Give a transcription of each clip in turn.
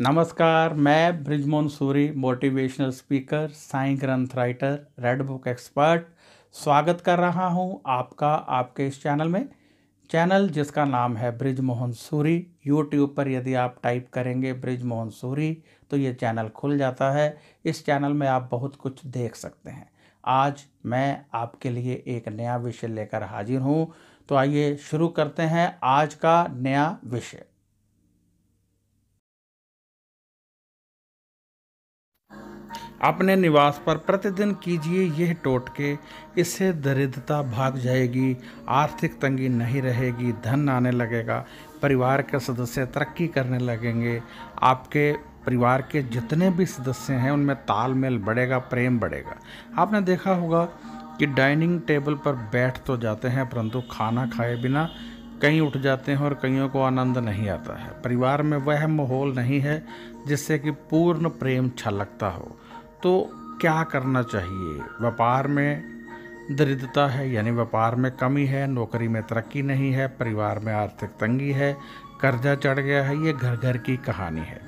नमस्कार, मैं Brijmohan Suri motivational speaker Sai Granth writer red book expert स्वागत कर रहा हूँ आपका, आपके इस चैनल में। चैनल जिसका नाम है ब्रिजमोहन सूरी यूट्यूब पर यदि आप टाइप करेंगे ब्रिजमोहन सूरी तो ये चैनल खुल जाता है। इस चैनल में आप बहुत कुछ देख सकते हैं। आज मैं आपके लिए एक नया विषय लेकर हाजिर हूँ। तो आइए शुरू करते हैं आज का नया विषय। अपने निवास पर प्रतिदिन कीजिए यह टोटके, इससे दरिद्रता भाग जाएगी, आर्थिक तंगी नहीं रहेगी, धन आने लगेगा, परिवार के सदस्य तरक्की करने लगेंगे। आपके परिवार के जितने भी सदस्य हैं, उनमें तालमेल बढ़ेगा, प्रेम बढ़ेगा। आपने देखा होगा कि डाइनिंग टेबल पर बैठ तो जाते हैं, परंतु खाना खाए बिना कहीं उठ जाते हैं और कईयों को आनंद नहीं आता है। परिवार में वह माहौल नहीं है जिससे कि पूर्ण प्रेम छलकता हो। तो क्या करना चाहिए? व्यापार में दरिद्रता है, यानी व्यापार में कमी है, नौकरी में तरक्की नहीं है, परिवार में आर्थिक तंगी है, कर्जा चढ़ गया है, ये घर घर की कहानी है।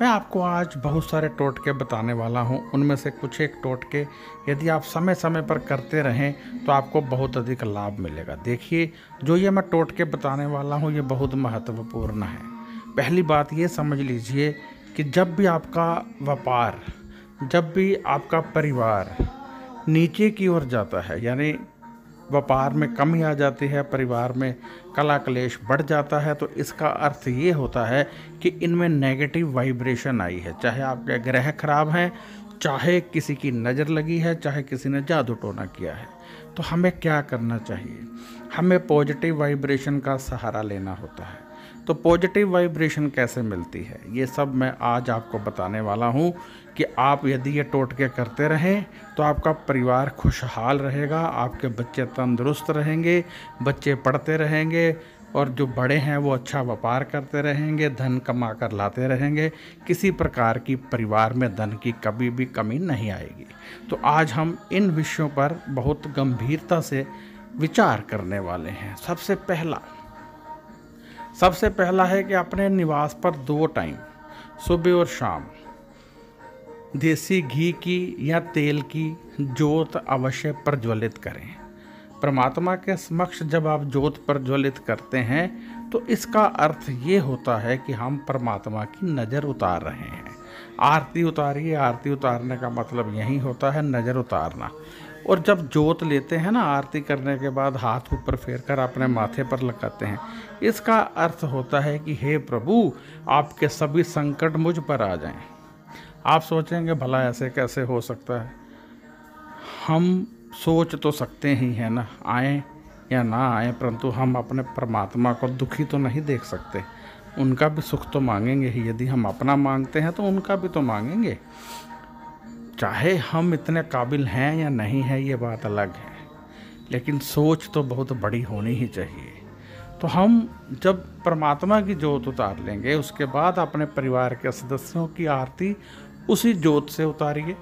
मैं आपको आज बहुत सारे टोटके बताने वाला हूँ, उनमें से कुछ एक टोटके यदि आप समय समय पर करते रहें तो आपको बहुत अधिक लाभ मिलेगा। देखिए, जो ये मैं टोटके बताने वाला हूँ, ये बहुत महत्वपूर्ण है। पहली बात ये समझ लीजिए कि जब भी आपका व्यापार जब भी आपका परिवार नीचे की ओर जाता है, यानी व्यापार में कमी आ जाती है, परिवार में कला कलेश बढ़ जाता है तो इसका अर्थ ये होता है कि इनमें नेगेटिव वाइब्रेशन आई है। चाहे आपके ग्रह खराब हैं, चाहे किसी की नज़र लगी है, चाहे किसी ने जादू टोना किया है तो हमें क्या करना चाहिए? हमें पॉजिटिव वाइब्रेशन का सहारा लेना होता है। तो पॉजिटिव वाइब्रेशन कैसे मिलती है? ये सब मैं आज आपको बताने वाला हूँ कि आप यदि ये टोटके करते रहें तो आपका परिवार खुशहाल रहेगा, आपके बच्चे तंदुरुस्त रहेंगे, बच्चे पढ़ते रहेंगे, और जो बड़े हैं वो अच्छा व्यापार करते रहेंगे, धन कमा कर लाते रहेंगे। किसी प्रकार की परिवार में धन की कभी भी कमी नहीं आएगी। तो आज हम इन विषयों पर बहुत गंभीरता से विचार करने वाले हैं। सबसे पहला सबसे पहला है कि अपने निवास पर दो टाइम, सुबह और शाम। देसी घी की या तेल की जोत अवश्य प्रज्वलित करें। परमात्मा के समक्ष जब आप जोत प्रज्वलित करते हैं तो इसका अर्थ ये होता है कि हम परमात्मा की नज़र उतार रहे हैं। आरती उतारिए, आरती उतारने का मतलब यही होता है नज़र उतारना। और जब जोत लेते हैं ना, आरती करने के बाद हाथ ऊपर फेर कर अपने माथे पर लगाते हैं। इसका अर्थ होता है कि, हे प्रभु, आपके सभी संकट मुझ पर आ जाएँ। आप सोचेंगे, भला ऐसे कैसे हो सकता है? हम सोच तो सकते ही हैं ना, आए या ना आए, परंतु हम अपने परमात्मा को दुखी तो नहीं देख सकते। उनका भी सुख तो मांगेंगे ही। यदि हम अपना मांगते हैं तो उनका भी तो मांगेंगे। चाहे हम इतने काबिल हैं या नहीं है, ये बात अलग है। लेकिन सोच तो बहुत बड़ी होनी ही चाहिए। तो हम जब परमात्मा की जोत उतार लेंगे, उसके बाद अपने परिवार के सदस्यों की आरती उसी जोत से उतारिए।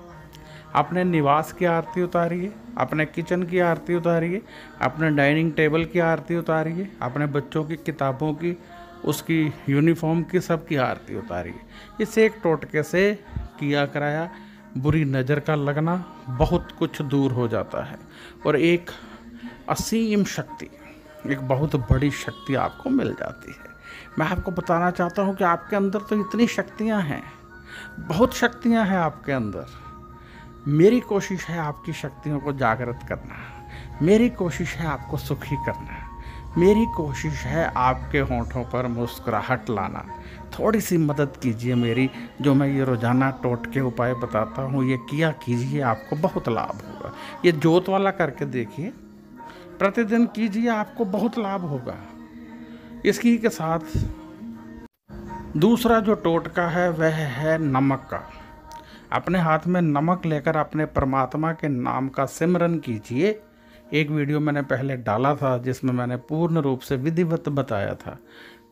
अपने निवास की आरती उतारिए, अपने किचन की आरती उतारिए, अपने डाइनिंग टेबल की आरती उतारिए, अपने बच्चों की किताबों की, उसकी यूनिफॉर्म की सब की आरती उतारिए। इसे एक टोटके से किया कराया बुरी नज़र का लगना बहुत कुछ दूर हो जाता है। और एक असीम शक्ति, एक बहुत बड़ी शक्ति आपको मिल जाती है। मैं आपको बताना चाहता हूँ कि आपके अंदर तो इतनी शक्तियाँ हैं, बहुत शक्तियाँ हैं आपके अंदर। मेरी कोशिश है आपकी शक्तियों को जागृत करना, मेरी कोशिश है आपको सुखी करना। मेरी कोशिश है आपके होठों पर मुस्कुराहट लाना। थोड़ी सी मदद कीजिए मेरी, जो मैं ये रोज़ाना टोट के उपाय बताता हूँ, ये किया कीजिए, आपको बहुत लाभ होगा। ये जोत वाला करके देखिए। प्रतिदिन कीजिए, आपको बहुत लाभ होगा। इसकी के साथ दूसरा जो टोटका है, वह है नमक का। अपने हाथ में नमक लेकर अपने परमात्मा के नाम का सिमरन कीजिए। एक वीडियो मैंने पहले डाला था, जिसमें मैंने पूर्ण रूप से विधिवत बताया था।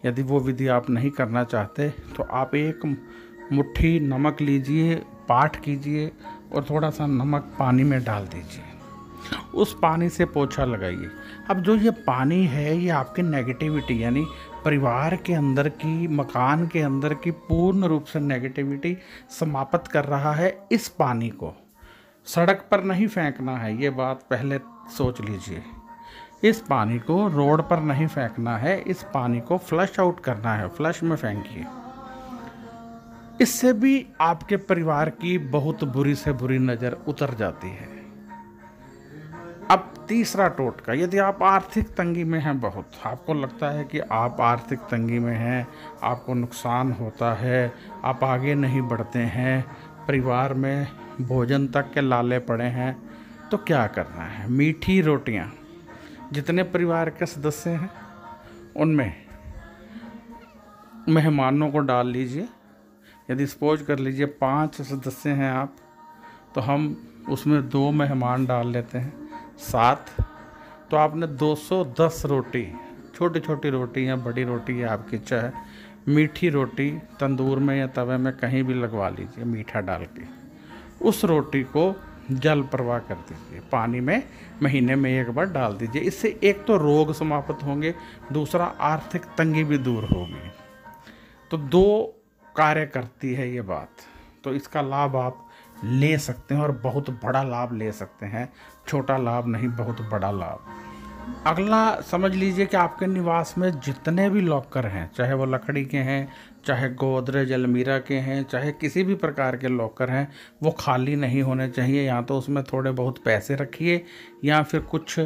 यदि वो विधि आप नहीं करना चाहते तो आप एक मुट्ठी नमक लीजिए, पाठ कीजिए और थोड़ा सा नमक पानी में डाल दीजिए। उस पानी से पोछा लगाइए। अब जो ये पानी है, ये आपकी नेगेटिविटी यानी परिवार के अंदर की, मकान के अंदर की पूर्ण रूप से नेगेटिविटी समाप्त कर रहा है इस पानी को। सड़क पर नहीं फेंकना है, ये बात पहले सोच लीजिए। इस पानी को रोड पर नहीं फेंकना है, इस पानी को फ्लश आउट करना है फ्लश में फेंकिए। इससे भी आपके परिवार की बहुत बुरी से बुरी नज़र उतर जाती है। अब तीसरा टोटका, यदि आप आर्थिक तंगी में हैं बहुत, आपको लगता है कि आप आर्थिक तंगी में हैं, आपको नुकसान होता है, आप आगे नहीं बढ़ते हैं, परिवार में भोजन तक के लाले पड़े हैं तो क्या करना है? मीठी रोटियाँ। जितने परिवार के सदस्य हैं, उनमें मेहमानों को डाल लीजिए। यदि सपोज़ कर लीजिए पाँच सदस्य हैं आप तो हम उसमें दो मेहमान डाल लेते हैं, सात। तो आपने 210 रोटी छोटी छोटी रोटी या बड़ी रोटी या आपकी इच्छा है, मीठी रोटी तंदूर में या तवे में कहीं भी लगवा लीजिए, मीठा डाल के। उस रोटी को जल प्रवाह कर दीजिए। पानी में महीने में एक बार डाल दीजिए। इससे एक तो रोग समाप्त होंगे, दूसरा आर्थिक तंगी भी दूर होगी। तो दो कार्य करती है ये बात। तो इसका लाभ आप ले सकते हैं और बहुत बड़ा लाभ ले सकते हैं। छोटा लाभ नहीं, बहुत बड़ा लाभ। अगला समझ लीजिए कि आपके निवास में जितने भी लॉकर हैं, चाहे वो लकड़ी के हैं चाहे गोदरेज, अलमीरा के हैं, चाहे किसी भी प्रकार के लॉकर हैं, वो खाली नहीं होने चाहिए। या तो उसमें थोड़े बहुत पैसे रखिए, या फिर कुछ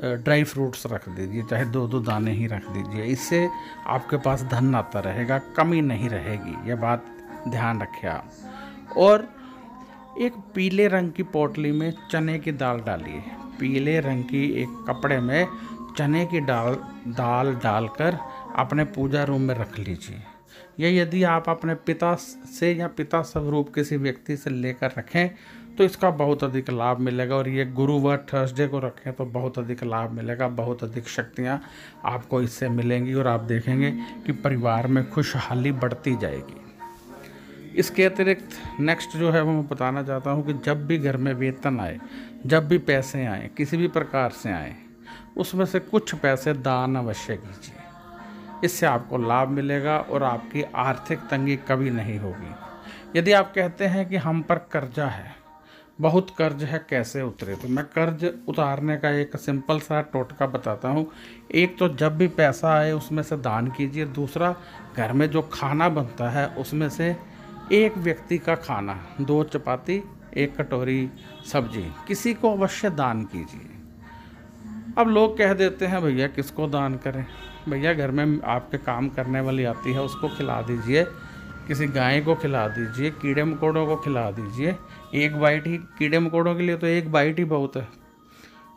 ड्राई फ्रूट्स रख दीजिए, चाहे दो दो दाने ही रख दीजिए। इससे आपके पास धन आता रहेगा, कमी नहीं रहेगी, ये बात ध्यान रखिए आप। और एक पीले रंग की पोटली में चने की दाल डालिए। पीले रंग की एक कपड़े में चने की दाल दाल डालकर अपने पूजा रूम में रख लीजिए। या यदि आप अपने पिता से या पिता स्वरूप किसी व्यक्ति से लेकर रखें तो इसका बहुत अधिक लाभ मिलेगा। और ये गुरुवार थर्सडे को रखें तो बहुत अधिक लाभ मिलेगा, बहुत अधिक शक्तियाँ आपको इससे मिलेंगी और आप देखेंगे कि परिवार में खुशहाली बढ़ती जाएगी। इसके अतिरिक्त नेक्स्ट जो है वो मैं बताना चाहता हूँ कि जब भी घर में वेतन आए, जब भी पैसे आए, किसी भी प्रकार से आए, उसमें से कुछ पैसे दान अवश्य कीजिए। इससे आपको लाभ मिलेगा और आपकी आर्थिक तंगी कभी नहीं होगी। यदि आप कहते हैं कि हम पर कर्जा है, बहुत कर्ज है, कैसे उतरे? तो मैं कर्ज उतारने का एक सिंपल सा टोटका बताता हूँ। एक तो जब भी पैसा आए, उसमें से दान कीजिए। दूसरा, घर में जो खाना बनता है, उसमें से एक व्यक्ति का खाना, दो चपाती, एक कटोरी सब्ज़ी, किसी को अवश्य दान कीजिए। अब लोग कह देते हैं, भैया, किसको दान करें? भैया, घर में आपके काम करने वाली आती है, उसको खिला दीजिए। किसी गाय को खिला दीजिए, कीड़े मकोड़ों को खिला दीजिए। एक बाइट ही, कीड़े मकोड़ों के लिए तो एक बाइट ही बहुत है।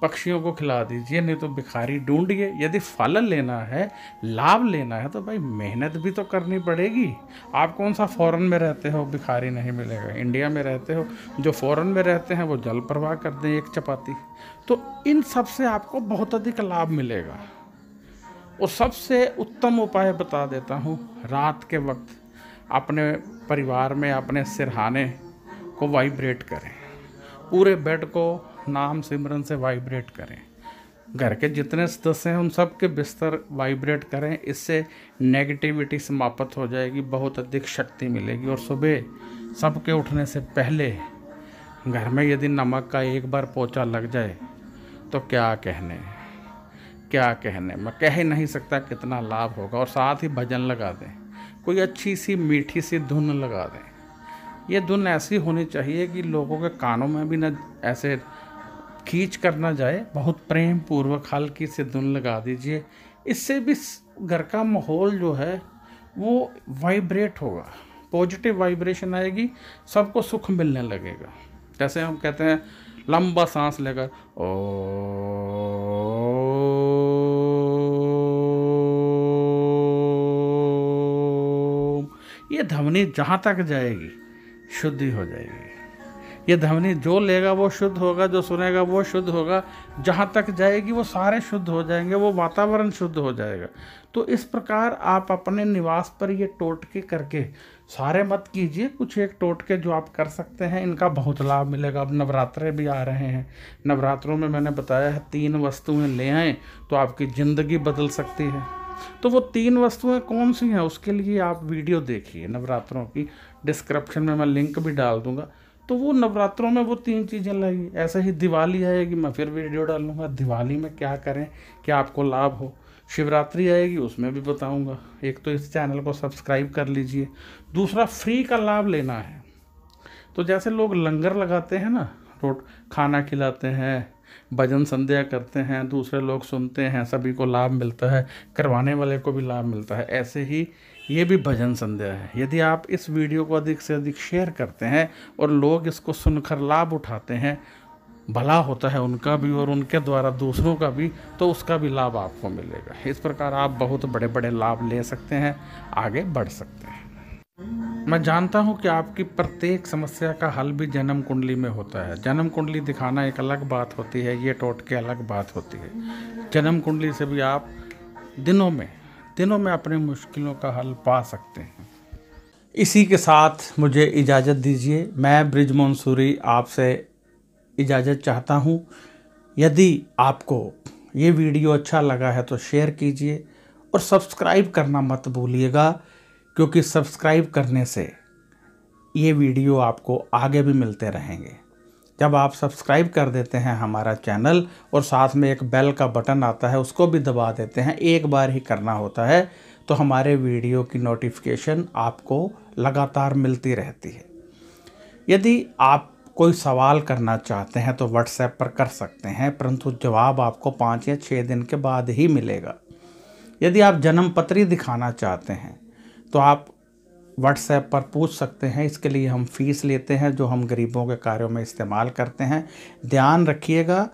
पक्षियों को खिला दीजिए, नहीं तो भिखारी ढूंढिए। यदि फल लेना है, लाभ लेना है तो भाई मेहनत भी तो करनी पड़ेगी। आप कौन सा फॉरेन में रहते हो? भिखारी नहीं मिलेगा। इंडिया में रहते हो? जो फॉरेन में रहते हैं, वो जल प्रवाह कर दें एक चपाती। तो इन सबसे आपको बहुत अधिक लाभ मिलेगा। और सबसे उत्तम उपाय बता देता हूँ, रात के वक्त अपने परिवार में, अपने सिरहाने को वाइब्रेट करें। पूरे बेड को नाम सिमरन से वाइब्रेट करें। घर के जितने सदस्य हैं, उन सब के बिस्तर वाइब्रेट करें। इससे नेगेटिविटी समाप्त हो जाएगी, बहुत अधिक शक्ति मिलेगी। और सुबह सबके उठने से पहले घर में यदि नमक का एक बार पोचा लग जाए तो क्या कहने क्या कहने मैं कह ही नहीं सकता कितना लाभ होगा, और साथ ही भजन लगा दें। कोई अच्छी सी, मीठी सी धुन लगा दें। ये धुन ऐसी होनी चाहिए कि लोगों के कानों में भी न ऐसे खींच कर ना जाए। बहुत प्रेम पूर्वक हल्की से धुन लगा दीजिए। इससे भी घर का माहौल जो है, वो वाइब्रेट होगा। पॉजिटिव वाइब्रेशन आएगी, सबको सुख मिलने लगेगा। जैसे हम कहते हैं, लंबा सांस लेकर, ओ ये ध्वनि जहाँ तक जाएगी, शुद्धि हो जाएगी। ये ध्वनि जो लेगा वो शुद्ध होगा, जो सुनेगा वो शुद्ध होगा। जहाँ तक जाएगी वो सारे शुद्ध हो जाएँगे, वो वातावरण शुद्ध हो जाएगा। तो इस प्रकार आप अपने निवास पर ये टोटके करके सारे मत कीजिए। कुछ एक टोटके जो आप कर सकते हैं, इनका बहुत लाभ मिलेगा। अब नवरात्रे भी आ रहे हैं। नवरात्रों में मैंने बताया है, तीन वस्तुएँ ले आएँ तो आपकी ज़िंदगी बदल सकती है। तो वो तीन वस्तुएँ कौन सी हैं? उसके लिए आप वीडियो देखिए नवरात्रों की। डिस्क्रिप्शन में मैं लिंक भी डाल दूँगा। तो वो नवरात्रों में वो तीन चीज़ें लगी। ऐसे ही दिवाली आएगी, मैं फिर वीडियो डालूँगा। दिवाली में क्या करें? क्या आपको लाभ हो? शिवरात्रि आएगी, उसमें भी बताऊँगा। एक तो इस चैनल को सब्सक्राइब कर लीजिए। दूसरा फ्री का लाभ लेना है। तो जैसे लोग लंगर लगाते हैं ना, रोट, खाना खिलाते हैं भजन संध्या करते हैं, दूसरे लोग सुनते हैं, सभी को लाभ मिलता है, करवाने वाले को भी लाभ मिलता है। ऐसे ही ये भी भजन संध्या है। यदि आप इस वीडियो को अधिक से अधिक शेयर करते हैं और लोग इसको सुनकर लाभ उठाते हैं, भला होता है उनका भी और उनके द्वारा दूसरों का भी तो उसका भी लाभ आपको मिलेगा। इस प्रकार आप बहुत बड़े बड़े लाभ ले सकते हैं, आगे बढ़ सकते हैं। मैं जानता हूँ कि आपकी प्रत्येक समस्या का हल भी जन्म कुंडली में होता है। जन्म कुंडली दिखाना एक अलग बात होती है, ये टोट के अलग बात होती है। जन्म कुंडली से भी आप दिनों में दिनों में अपनी मुश्किलों का हल पा सकते हैं। इसी के साथ मुझे इजाज़त दीजिए। मैं ब्रिज मंसूरी आपसे इजाज़त चाहता हूँ। यदि आपको ये वीडियो अच्छा लगा है तो शेयर कीजिए और सब्सक्राइब करना मत भूलिएगा। क्योंकि सब्सक्राइब करने से ये वीडियो आपको आगे भी मिलते रहेंगे। जब आप सब्सक्राइब कर देते हैं हमारा चैनल और साथ में एक बेल का बटन आता है, उसको भी दबा देते हैं, एक बार ही करना होता है तो हमारे वीडियो की नोटिफिकेशन आपको लगातार मिलती रहती है। यदि आप कोई सवाल करना चाहते हैं तो व्हाट्सएप पर कर सकते हैं, परंतु जवाब आपको पाँच या छः दिन के बाद ही मिलेगा। यदि आप जन्म पत्री दिखाना चाहते हैं तो आप व्हाट्सएप पर पूछ सकते हैं। इसके लिए हम फ़ीस लेते हैं, जो हम गरीबों के कार्यों में इस्तेमाल करते हैं। ध्यान रखिएगा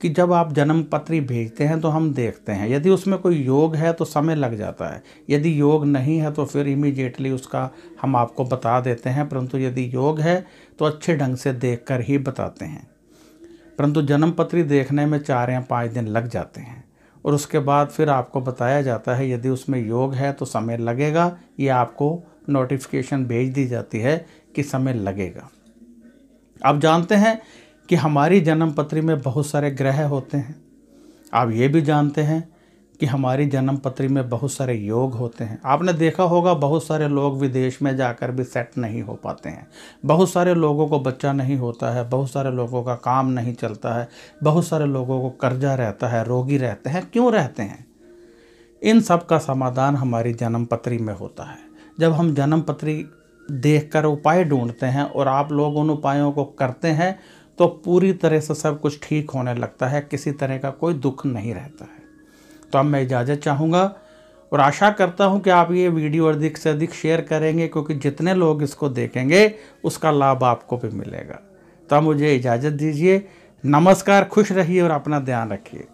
कि जब आप जन्म पत्री भेजते हैं तो हम देखते हैं। यदि उसमें कोई योग है तो समय लग जाता है। यदि योग नहीं है तो फिर इमीडिएटली उसका हम आपको बता देते हैं। परंतु यदि योग है तो अच्छे ढंग से देख कर ही बताते हैं। परंतु जन्म पत्री देखने में चार या पाँच दिन लग जाते हैं। और उसके बाद फिर आपको बताया जाता है यदि उसमें योग है तो समय लगेगा, या आपको नोटिफिकेशन भेज दी जाती है कि समय लगेगा। आप जानते हैं कि हमारी जन्म पत्री में बहुत सारे ग्रह होते हैं। आप ये भी जानते हैं कि हमारी जन्म पत्री में बहुत सारे योग होते हैं। आपने देखा होगा बहुत सारे लोग विदेश में जाकर भी सेट नहीं हो पाते हैं। बहुत सारे लोगों को बच्चा नहीं होता है, बहुत सारे लोगों का काम नहीं चलता है, बहुत सारे लोगों को कर्जा रहता है, रोगी रहते हैं, क्यों रहते हैं? इन सब का समाधान हमारी जन्म पत्री में होता है। जब हम जन्म पत्री देख कर उपाय ढूंढते हैं और आप लोग उन उपायों को करते हैं तो पूरी तरह से सब कुछ ठीक होने लगता है, किसी तरह का कोई दुख नहीं रहता है। तो अब मैं इजाज़त चाहूँगा और आशा करता हूँ कि आप ये वीडियो अधिक से अधिक शेयर करेंगे, क्योंकि जितने लोग इसको देखेंगे, उसका लाभ आपको भी मिलेगा। तो मुझे इजाज़त दीजिए। नमस्कार, खुश रहिए और अपना ध्यान रखिए।